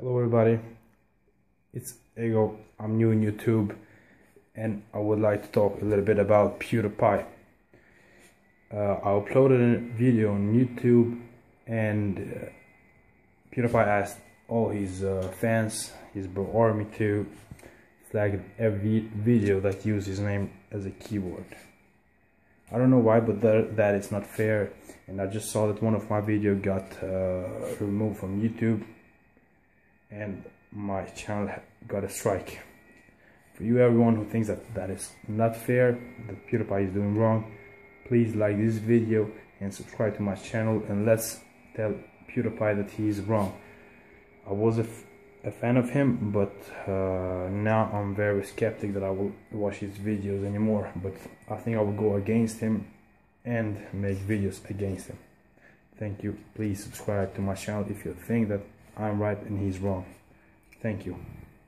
Hello everybody, it's Egoo, I'm new in YouTube and I would like to talk a little bit about PewDiePie. Uh, I uploaded a video on YouTube and uh, PewDiePie asked all his uh, fans, his bro army to flag every video that uses his name as a keyword. I don't know why, but that, that is not fair. And I just saw that one of my video got uh, removed from YouTube and my channel got a strike. For you everyone who thinks that that is not fair, that PewDiePie is doing wrong, please like this video and subscribe to my channel and let's tell PewDiePie that he is wrong. I was a, fan of him, but uh, now I'm very skeptic that I will watch his videos anymore. But I think I will go against him and make videos against him. Thank you. Please subscribe to my channel if you think that I'm right and he's wrong. Thank you.